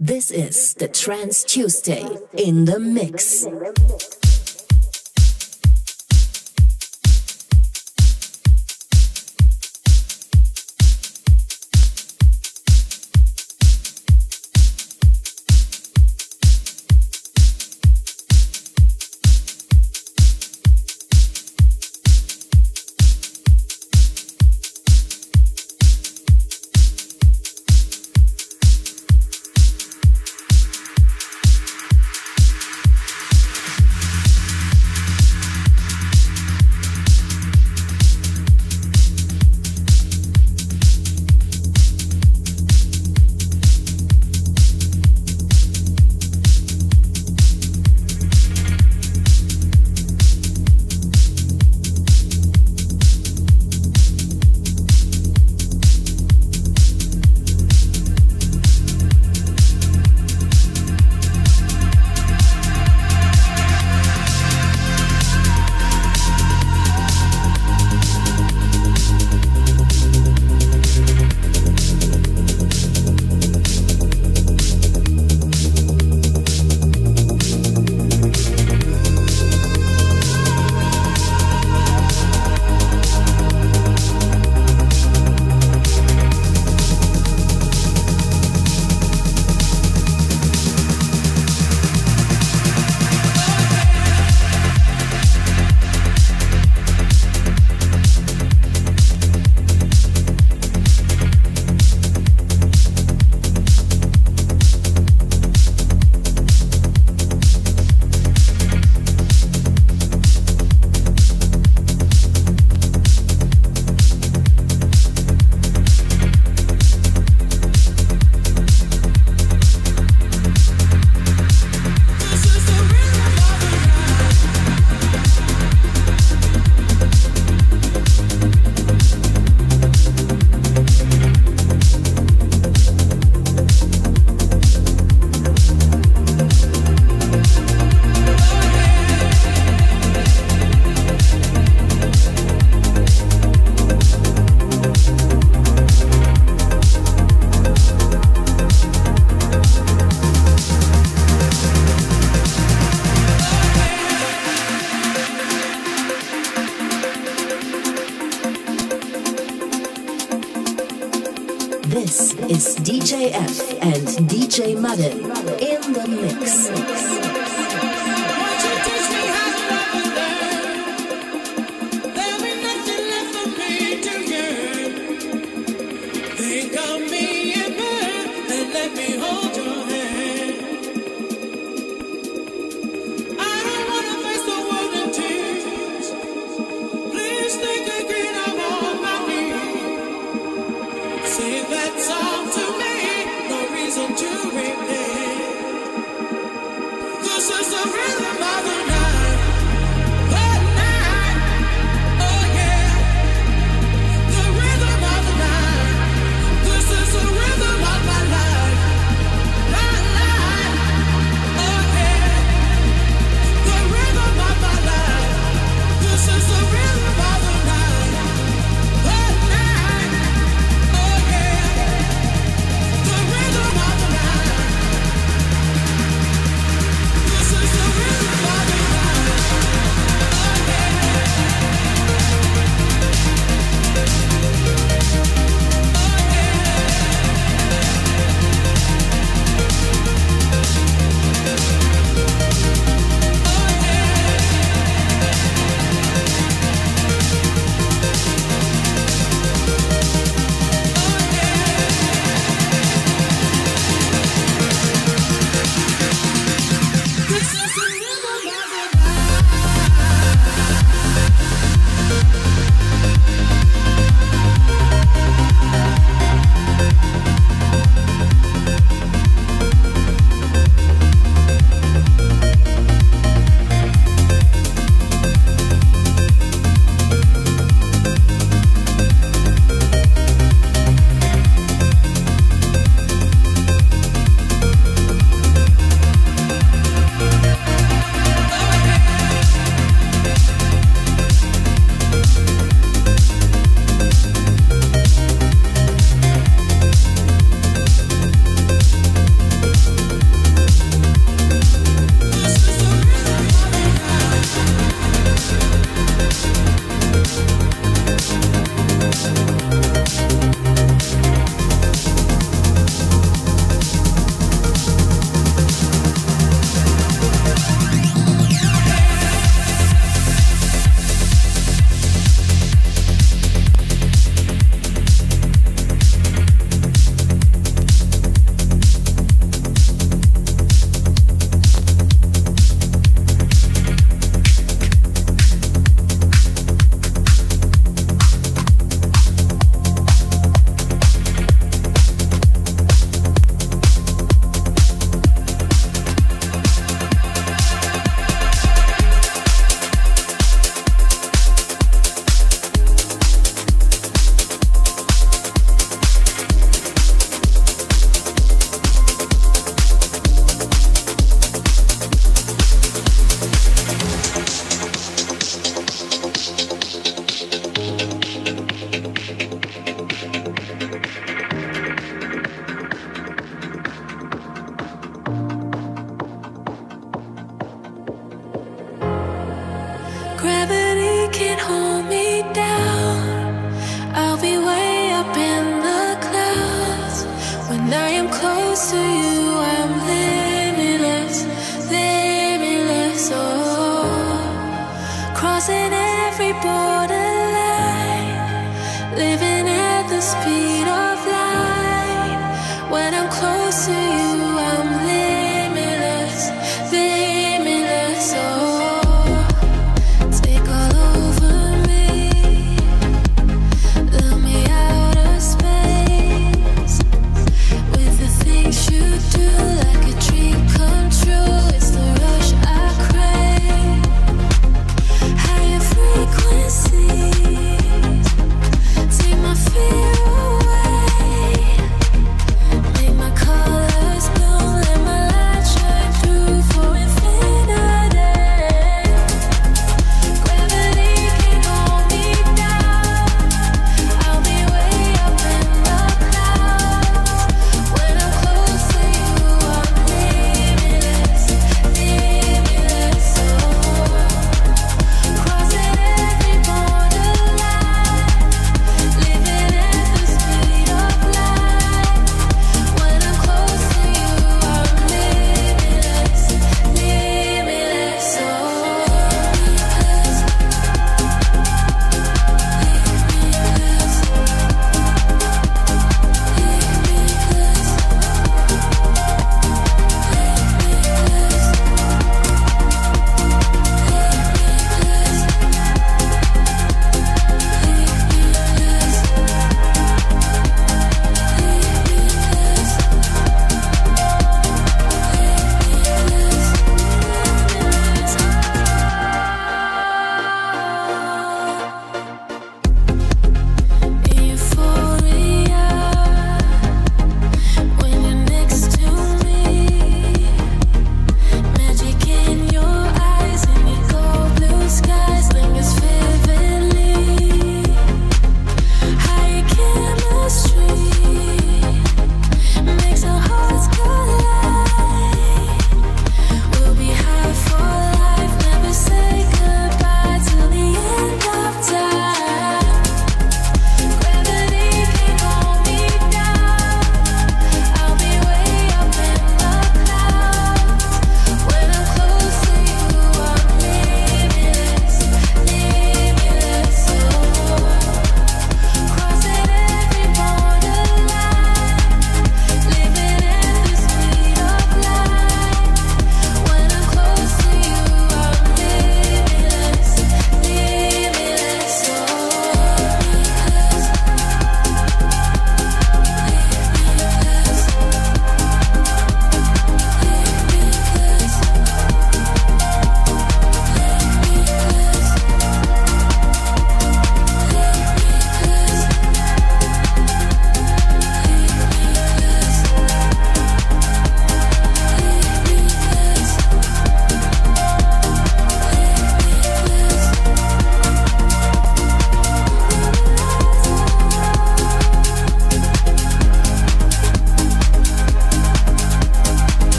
This is the Trance Tuesday in the mix.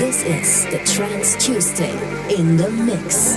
This is the Trance Tuesday in the mix.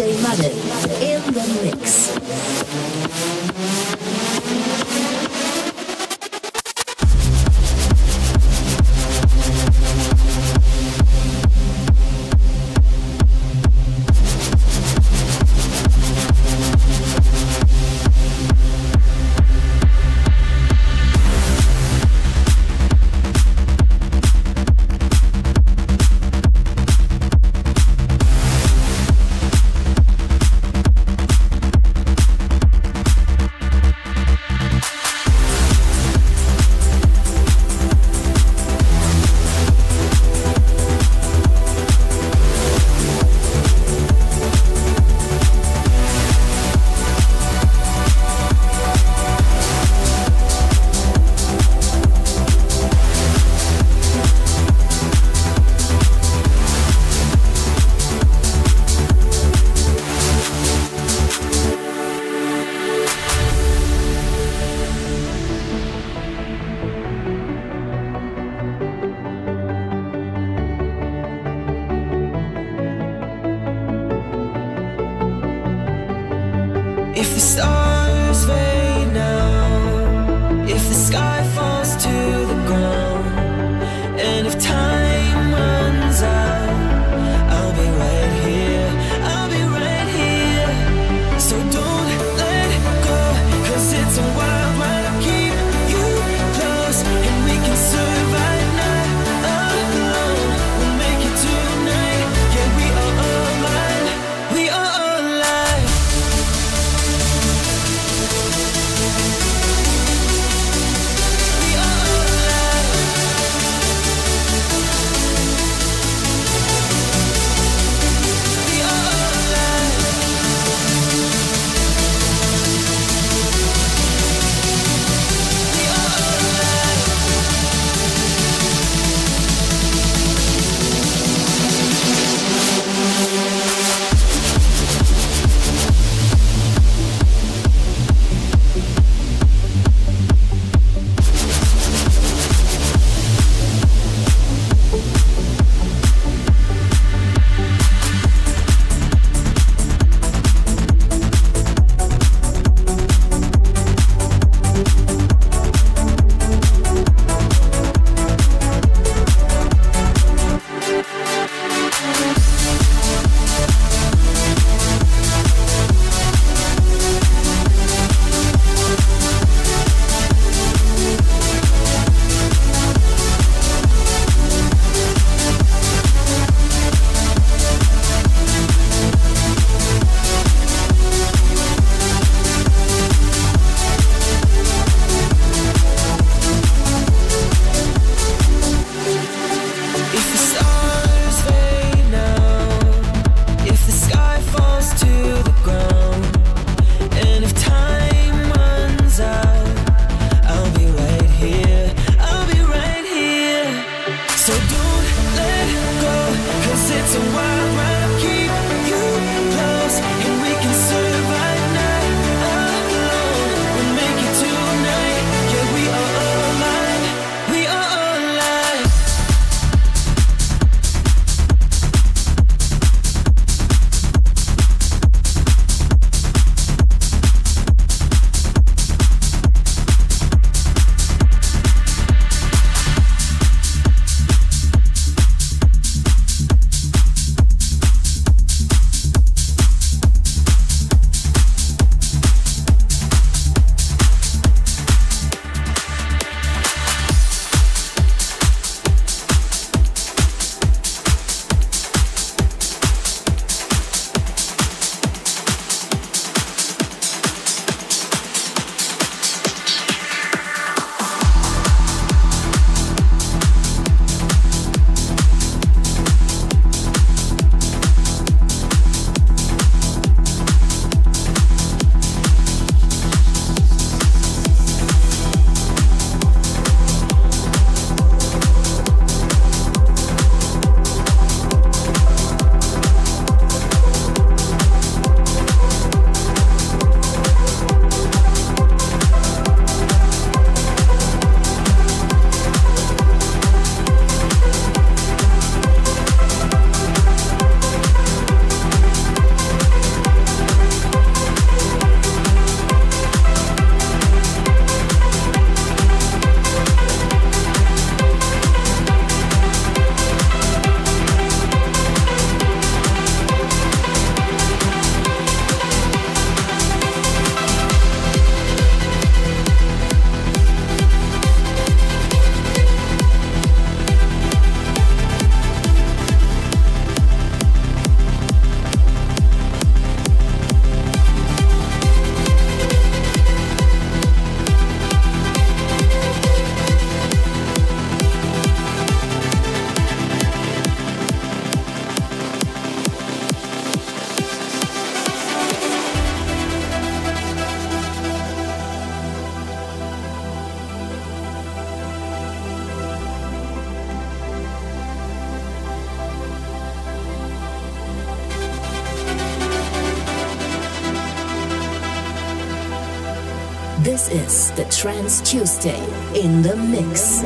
DJ Maddin Trance Tuesday in the mix.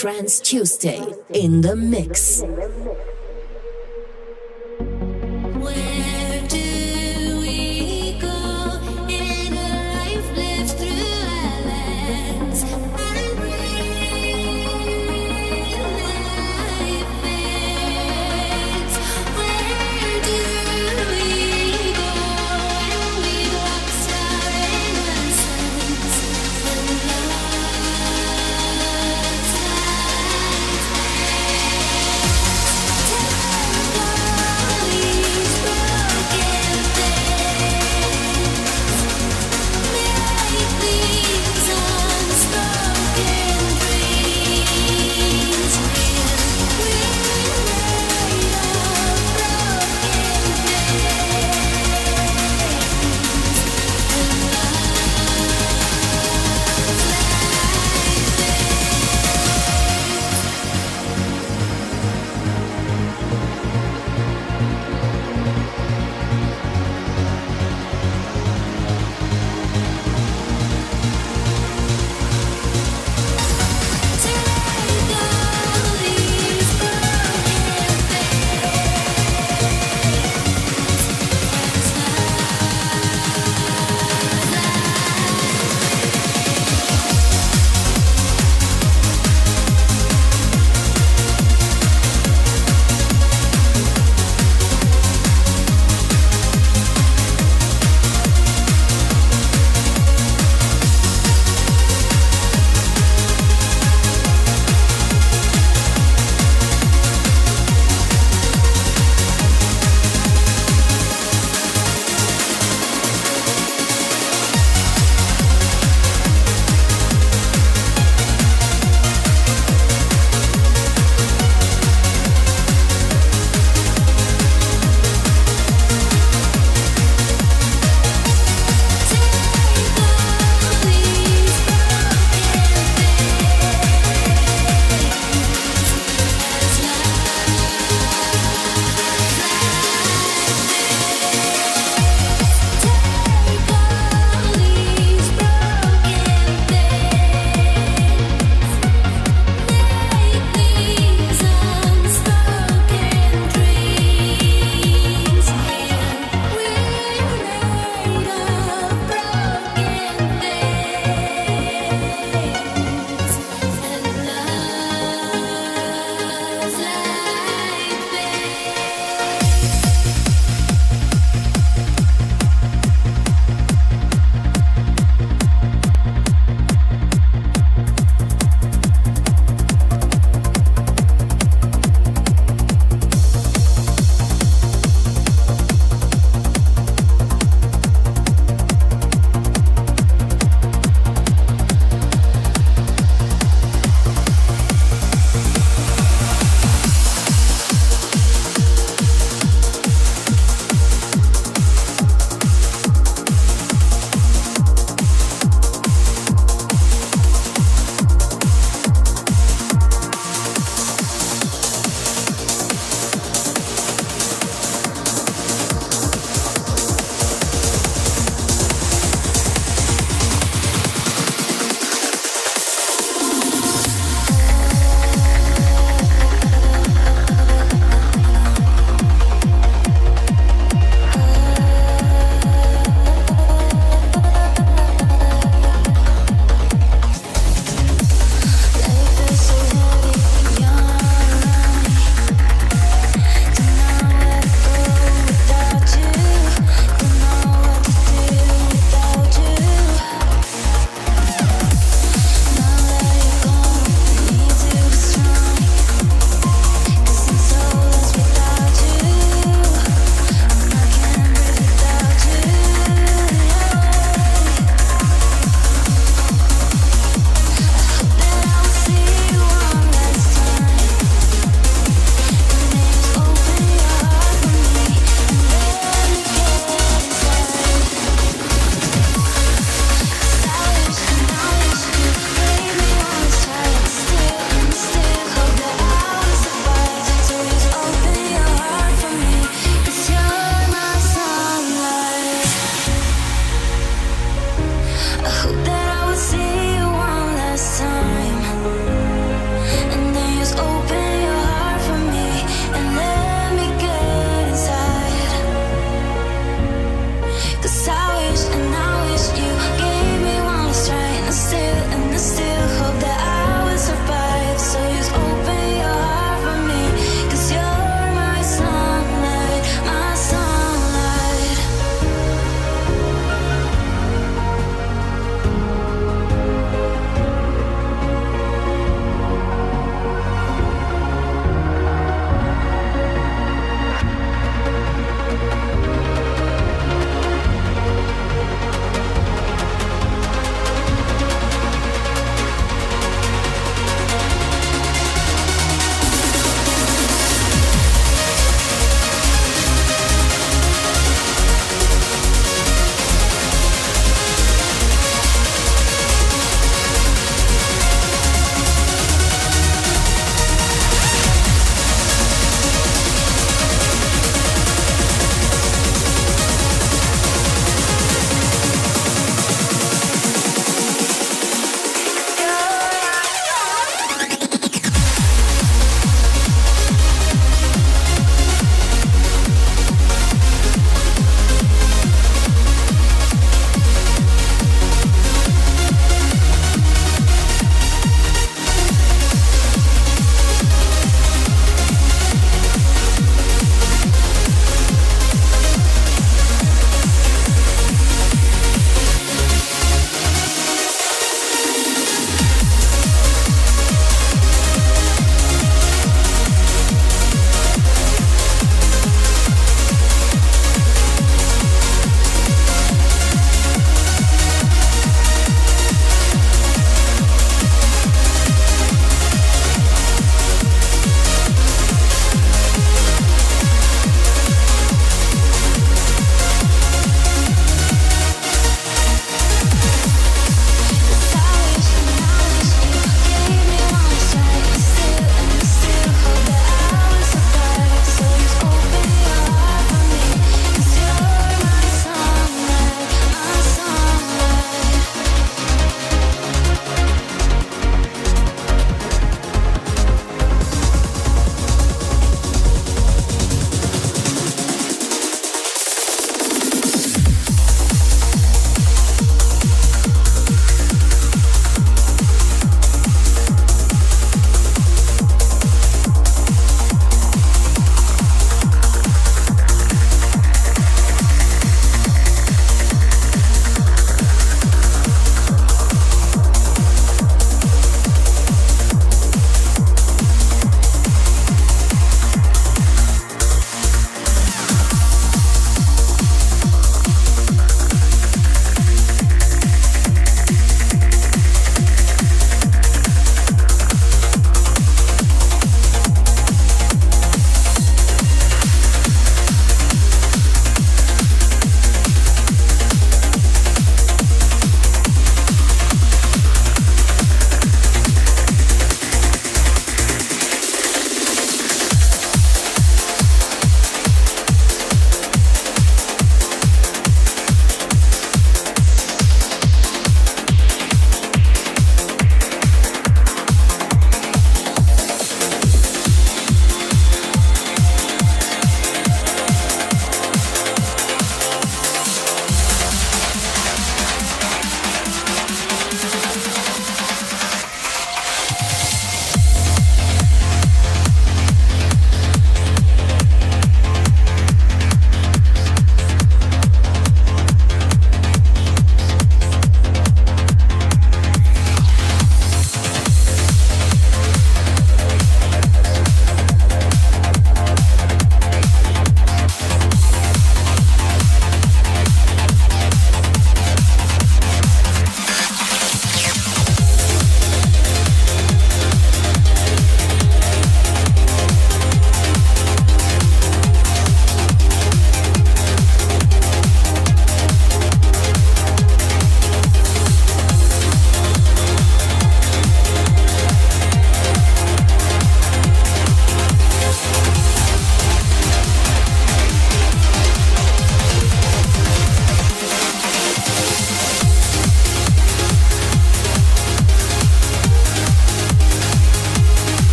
Trance Tuesday in the mix.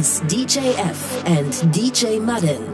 Is DJF and DJ Maddin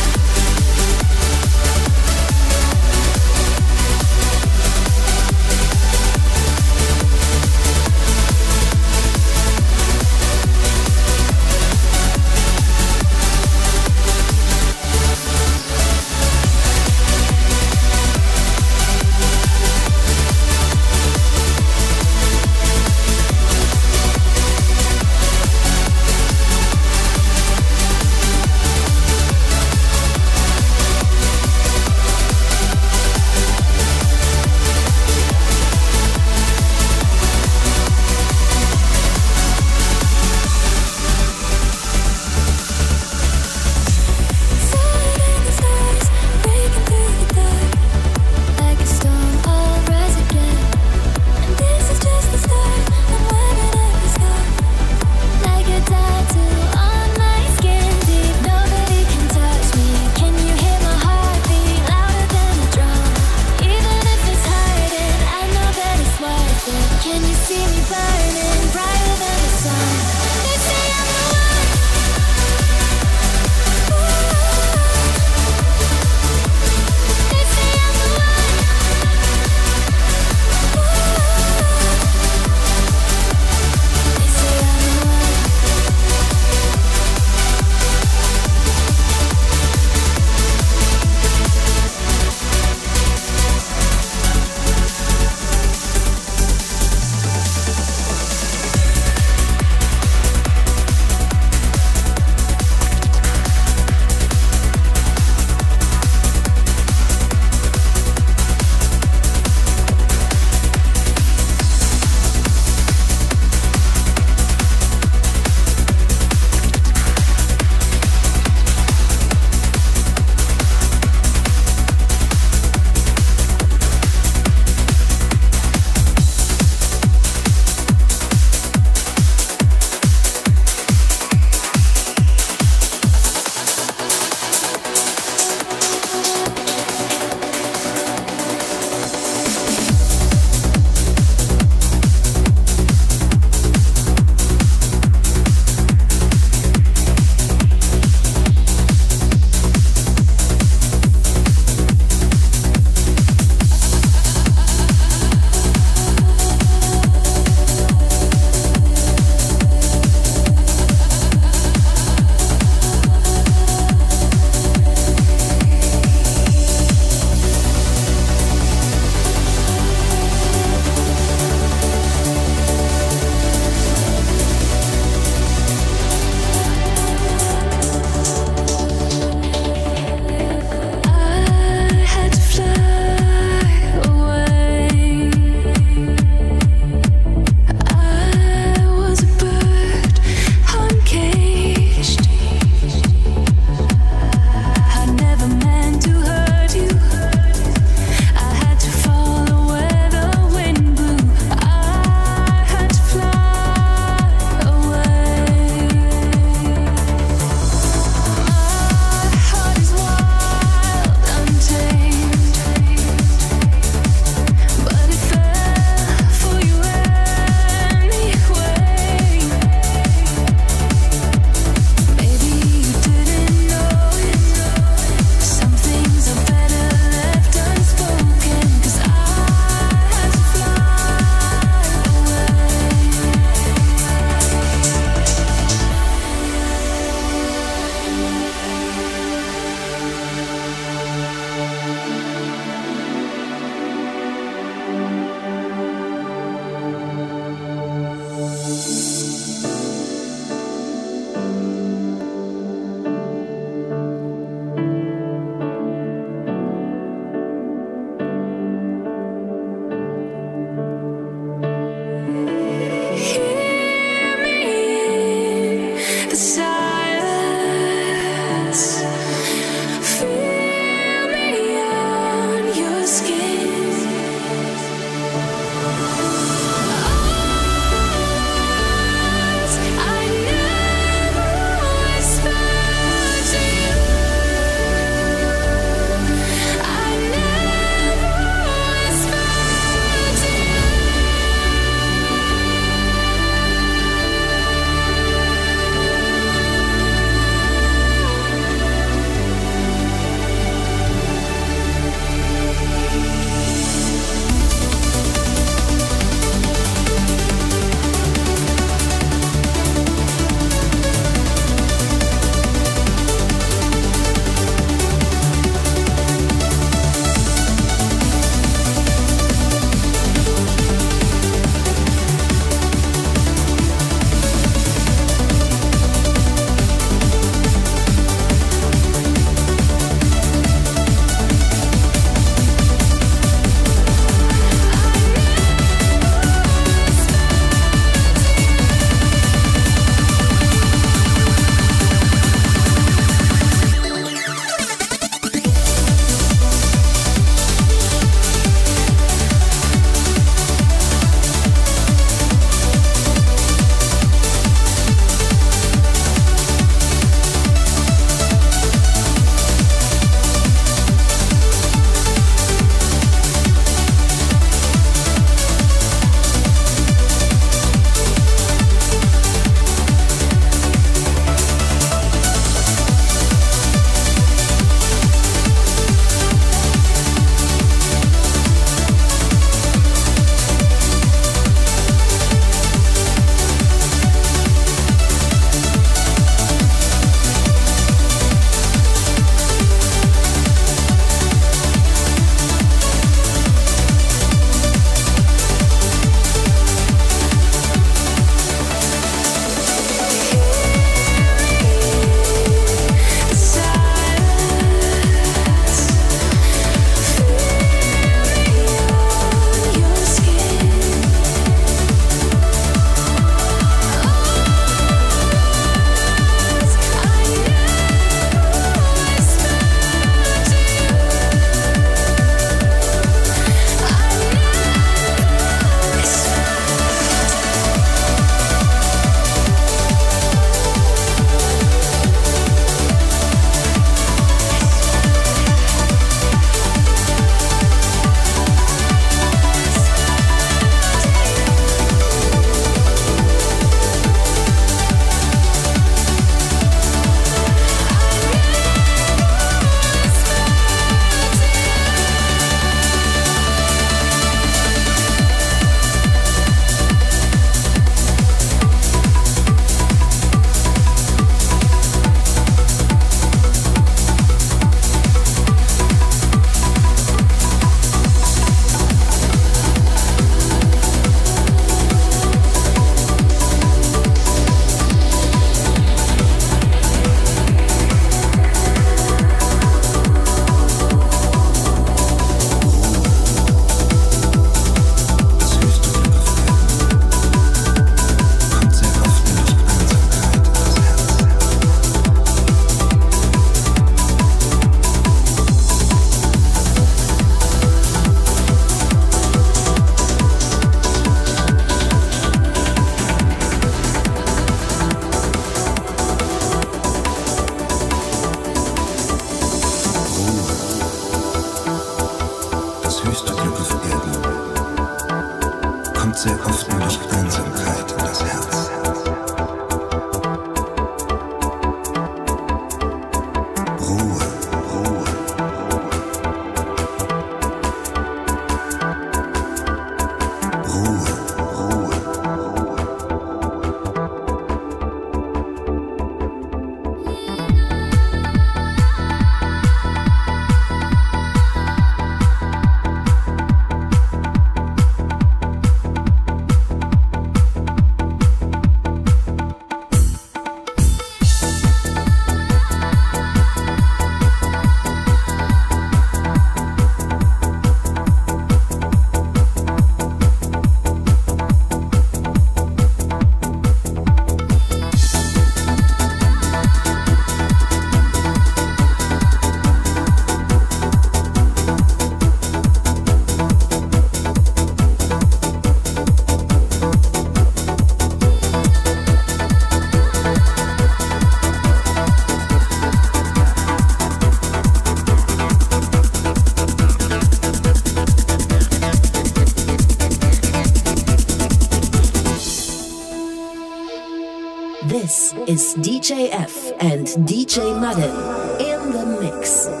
This is DJ F and DJ Maddin in the mix.